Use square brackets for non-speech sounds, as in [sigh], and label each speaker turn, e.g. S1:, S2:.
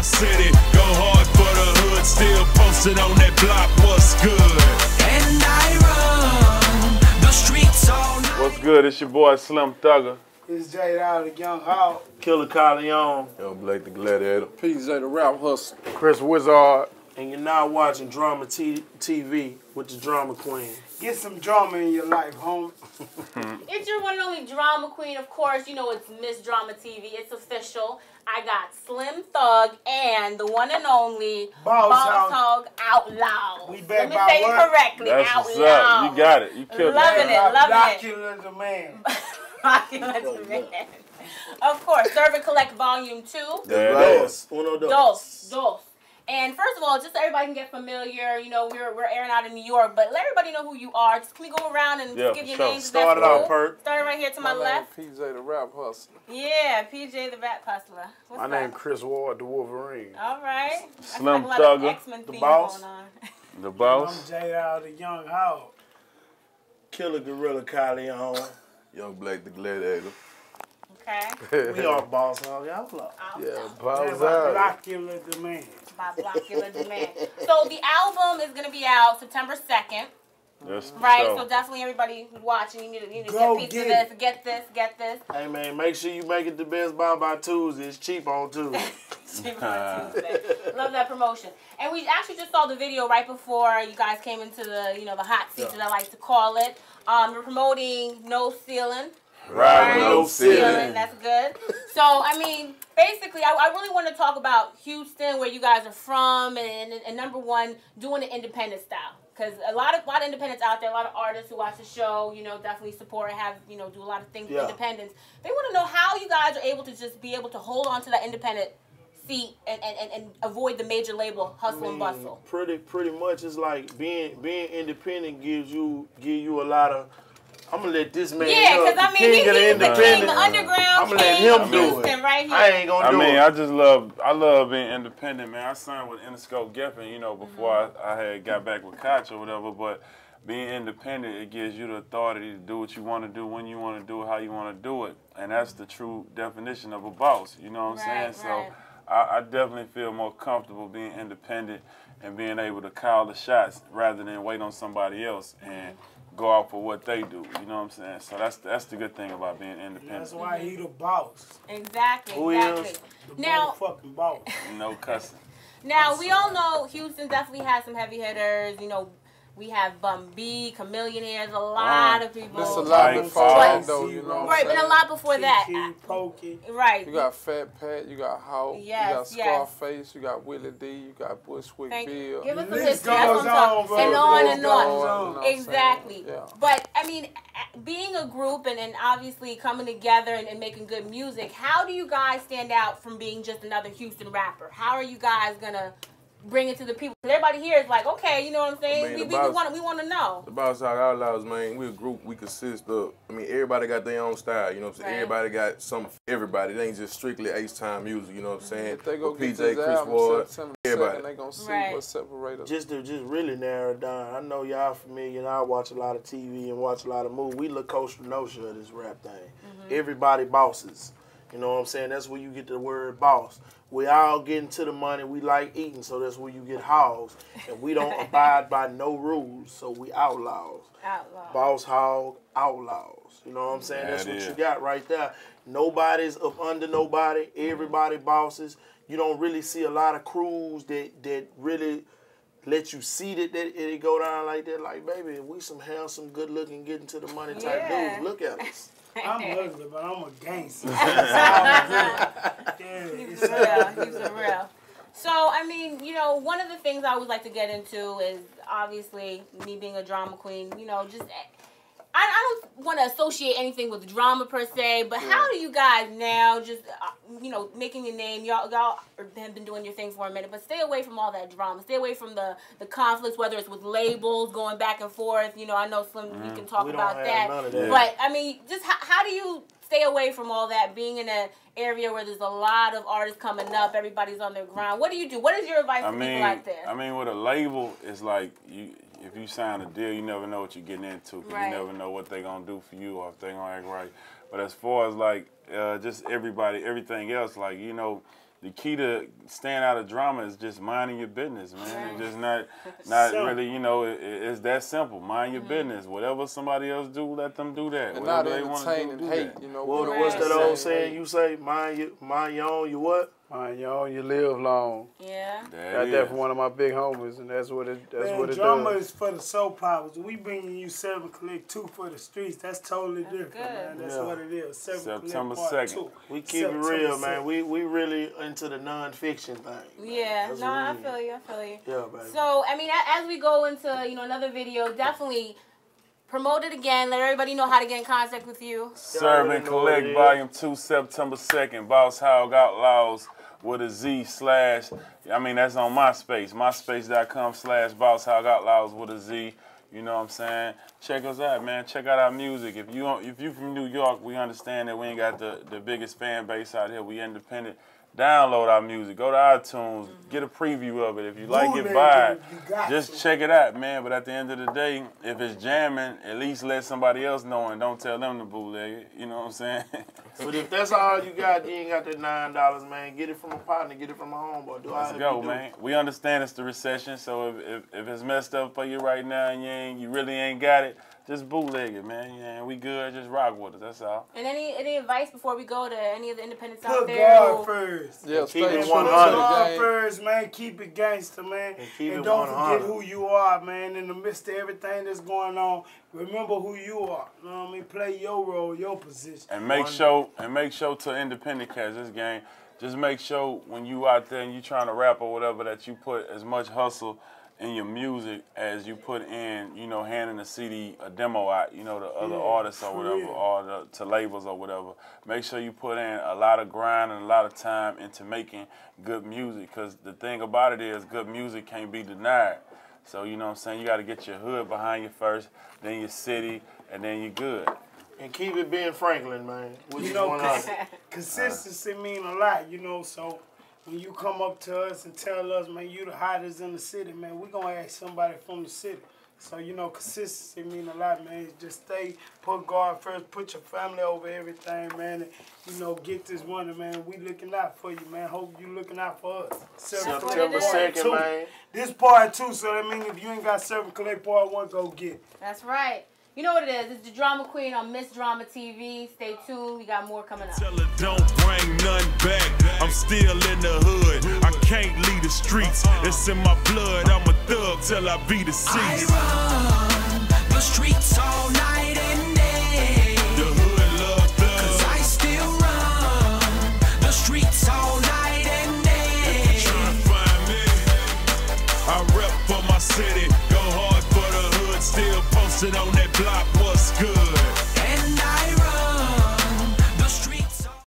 S1: my city. Go hard for the hood, still posted on that block. What's good?
S2: And I run the streets all night.
S3: What's good? It's your boy Slim Thugger.
S4: It's Jay out of Young Hawk.
S3: Killa Kyleon.
S5: Yo, Blake the Gladiator.
S6: PJ the rap hustler.
S3: Chris Wizard. And you're now watching Drama T- TV with the Drama Queen.
S4: Get some drama in your life, homie.
S7: It's your one and only drama queen, of course. You know it's Miss Drama TV. It's official. I got Slim Thug and the one and only
S4: Boss
S7: Boss
S4: Hogg.
S7: Hog Out Loud.
S4: We back
S7: Let me
S4: by
S7: say
S4: what?
S7: it correctly.
S3: That's
S7: out
S3: what's up. You got it. You killed
S7: Loving
S3: it.
S7: it. loving it.
S4: Dracula the man. [laughs]
S7: Rocking like a man. Of course, Serve and Collect Volume 2.
S3: There
S5: Right.
S3: it is. Uno, dos.
S7: Dos. Dos. And first of all, just so everybody can get familiar, you know, we're, we're airing out in New York, but let everybody know who you are. Just can we go around and
S3: Yeah,
S7: give your
S3: sure.
S7: names? Is
S3: Start it out,
S7: cool?
S3: Perk.
S7: Starting right here to my,
S6: My
S7: left.
S6: name PJ the rap hustler.
S7: Yeah, PJ the Rap Hustler. What's
S3: My
S7: up?
S3: name Chris Ward, the Wolverine.
S7: All right.
S3: Slim
S7: That's like a lot
S3: Thugger,
S7: X-Men
S3: the boss.
S7: going on. [laughs]
S4: I'm
S3: boss.
S4: Jay out of Young Hawk.
S3: Killer Gorilla Kyleon.
S5: Young Blake the Gladiator.
S7: Okay.
S3: we are Boss Hogg Outlaw.
S7: Out
S6: Yeah,
S7: loud.
S6: balls
S4: About
S6: out.
S4: Dracula the man.
S7: By Blockula Demand. So the album is gonna be out September second,
S3: That's for
S7: right?
S3: sure.
S7: So definitely everybody watching, you need to, you need to
S4: Go
S7: get a piece
S4: get
S7: of
S4: it.
S7: this, get this, get this.
S3: Hey man, make sure you make it the best buy by Tuesday. It's cheap on Tuesday. [laughs]
S7: Cheap on Tuesday. Love that promotion. And we actually just saw the video right before you guys came into the, you know, the hot seat, as I like to call it. Um, you're promoting No Ceiling.
S5: Right,
S3: no
S5: ceiling.
S7: That's good. So, I mean, basically, I, I really want to talk about Houston, where you guys are from, and, and, and number one, doing it independent style. Because a lot of a lot of independents out there, a lot of artists who watch the show, you know, definitely support and have, you know, do a lot of things
S3: Yeah.
S7: with independence. They want to know how you guys are able to just be able to hold on to that independent seat and, and, and, and avoid the major label hustle and bustle.
S3: Pretty pretty much it's like being being independent gives you give you a lot of I'm gonna let this man
S7: Yeah, because I mean,
S3: king
S7: he,
S3: of the
S7: he's the king,
S3: independent.
S7: the underground
S3: I'ma let him do it.
S7: Right here.
S3: I ain't gonna
S8: I
S3: do
S8: mean,
S3: it.
S8: I just love, I love being independent, man. I signed with Interscope Geffen, you know, before
S7: Mm-hmm.
S8: I, I had got back with Koch or whatever. But being independent, it gives you the authority to do what you want to do, when you want to do it, how you want to do it, and that's the true definition of a boss. You know what I'm
S7: Right,
S8: saying?
S7: right.
S8: So I, I definitely feel more comfortable being independent and being able to call the shots rather than wait on somebody else and go out for what they do. You know what I'm saying? So that's that's the good thing about being independent.
S4: That's why he the boss.
S7: Exactly,
S3: Who
S7: exactly.
S3: is?
S4: The
S7: Now,
S4: motherfucking boss.
S8: No cussing.
S7: Now we all know Houston definitely has some heavy hitters. You know, we have Bun B, Chamillionaires, a oh, lot of people.
S6: It's a lot
S8: Like
S6: before
S8: Fox.
S6: that, though, you know what I'm
S7: right, but a lot before that.
S4: Keke, Pokey.
S7: Right.
S6: You got Fat Pat, you got Hawk,
S7: Yes,
S6: you got
S7: yes.
S6: Scarface, you got Willie D, you got Bushwick
S7: Thank
S6: Bill.
S7: Give us
S4: The
S7: the
S4: list
S7: history. That's what
S4: goes
S7: I'm talking.
S4: on.
S7: And on and
S4: goes
S7: on.
S4: on.
S6: You know what I'm saying?
S7: Exactly.
S6: Yeah.
S7: But I mean, being a group and, and obviously coming together and, and making good music, how do you guys stand out from being just another Houston rapper? How are you guys gonna bring it to the people? 'Cause everybody here is like, okay, you know what I'm saying?
S5: I mean,
S7: we we,
S5: boss-
S7: want we want to know.
S5: The Boss Hogg Outlawz, man, we a group, we consist of, I mean, everybody got their own style, you know what I'm saying?
S7: Right.
S5: Everybody got something for everybody. It ain't just strictly H-Town music, you know what I'm mm-hmm. saying?
S6: If they go
S5: With
S6: get
S5: PJ,
S6: this
S5: Chris
S6: album
S5: Ward, everybody.
S6: 2nd, they gonna see
S7: Right.
S6: what separates us.
S3: just to just really narrow it down, I know y'all familiar and I watch a lot of TV and watch a lot of movies. We look Costa Nostra of this rap thing. Mm-hmm. Everybody bosses. You know what I'm saying? That's where you get the word boss. We all get to the money. We like eating, so that's where you get hogs. And we don't [laughs] abide by no rules, so we outlaws.
S7: Outlaw.
S3: Boss Hogg Outlawz. You know what I'm saying? That's
S8: That
S3: what
S8: is.
S3: you got right there. Nobody's up under nobody. Everybody bosses. You don't really see a lot of crews that that really let you see that, that it go down like that. Like, baby, we some handsome, good looking, getting to the money type
S7: Yeah.
S3: dudes. Look at us. [laughs]
S4: I'm ugly, but I'm a gangster. [laughs] [laughs] yeah,
S7: He's
S4: it's
S7: real. He's a real. So I mean, you know, one of the things I always like to get into is obviously me being a drama queen. You know, just I, I don't want to associate anything with drama per se, but how do you guys now just uh, you know making a name? Y'all y'all have been doing your thing for a minute, but stay away from all that drama. Stay away from the the conflicts, whether it's with labels going back and forth. You know, I know Slim, we can talk
S3: We
S7: about that.
S3: that.
S7: But I mean, just how, how do you stay away from all that? Being in an area where there's a lot of artists coming up, everybody's on their grind. What do you do? What is your advice
S8: I
S7: to people
S8: mean,
S7: like this?
S8: I mean, with a label, it's like you. If you sign a deal, you never know what you're getting into. 'cause
S7: Right.
S8: You never know what they're gonna do for you or if they're gonna act right. But as far as like uh, just everybody, everything else, like you know, the key to staying out of drama is just minding your business, man. Just not, [laughs] not
S4: Simple.
S8: really, you know, it, it- it's that simple. Mind your business. Whatever somebody else do, let them do that.
S6: And not
S8: Whatever they want to do,
S6: entertaining
S8: do
S6: hate,
S8: that.
S6: you know.
S3: What,
S6: we
S3: what's that old saying you say? Mind you, mind your own, you what?
S9: Man, you own, you live long.
S7: Yeah.
S8: That
S9: Got
S8: is.
S9: that from one of my big homies, and that's what it. That's
S4: Man,
S9: what it
S4: drama
S9: does.
S4: is for the soap operas. We bringing you Seven Collect Two for the streets. That's totally different,
S7: good.
S4: man. That's
S3: Yeah.
S4: what it is. Seven
S8: September
S4: Collect
S8: 2nd.
S3: We keep
S4: September
S3: it real, man. We we really into the non-fiction thing.
S7: Yeah.
S3: That's
S7: No, I
S3: what we-
S7: feel you. I feel you.
S3: Yeah, baby.
S7: So, I mean, as we go into you know another video, definitely promote it again. Let everybody know how to get in contact with you.
S8: Serve and
S3: know what it
S8: Collect. Volume 2, September 2nd. Boss Hogg Outlawz with a Z slash, I mean, that's on MySpace. MySpace.com slash Boss Hogg Outlawz with a Z. You know what I'm saying? Check us out, man. Check out our music. If you if you from New York, we understand that we ain't got the, the biggest fan base out here. We independent. Download our music. Go to iTunes. Get a preview of it. If you like it, buy
S4: it
S8: it.
S4: if you got
S8: Just
S4: to.
S8: check it out, man. But at the end of the day, if it's jamming, at least let somebody else know and don't tell them to bootleg it. You know what I'm saying? [laughs]
S3: But if that's all you got, you ain't got that nine dollars, man. Get it from a partner, get it from a homeboy. Do
S8: Let's go,
S3: do.
S8: man. We understand it's the recession, so if, if, if it's messed up for you right now and you ain't, you really ain't got it, just bootleg it, man. Yeah, we good. Just rock with it. That's all.
S7: And any any advice before we go to any of the independents out
S4: Put
S7: there?
S4: God
S7: who-
S4: first.
S6: Yeah,
S3: keep it
S6: true
S4: Put
S6: to
S3: 100.
S6: the
S4: God
S6: game.
S4: first, man. Keep it gangster, man.
S3: And keep
S4: and
S3: it
S4: don't
S3: 100.
S4: forget who you are, man. In the midst of everything that's going on, remember who you are. You know what I mean? Play your role, your position.
S8: And make sure and make sure to independent cats this game. Just make sure when you out there and you trying to rap or whatever that you put as much hustle in your music as you put in, you know, handing the CD a demo out, you know, to other
S4: Yeah,
S8: artists or whatever,
S4: real.
S8: or the, to labels or whatever. Make sure you put in a lot of grind and a lot of time into making good music. Because the thing about it is, good music can't be denied. So you know what I'm saying? You got to get your hood behind you first, then your city, and then you're good.
S3: And keep it being Franklin, man. Which
S4: You know, cons-
S3: hundred. [laughs]
S4: consistency mean a lot, you know. So when you come up to us and tell us, man, you the hottest in the city, man, we gonna ask somebody from the city. So you know, consistency mean a lot, man. Just stay, put God first, put your family over everything, man. And, you know, get this money, man. We looking out for you, man. Hope you looking out for us. Seven
S3: September second,
S4: two.
S3: man.
S4: This part two, so that means if you ain't got seven collect part one, go get. it.
S7: That's right. You know what it is. It's the Drama Queen on Miss Drama TV. Stay tuned. We got more coming up.
S1: Tell her don't bring none back. I'm still in the hood. I can't leave the streets. It's in my blood. I'm a thug till I be the
S2: I run the streets all night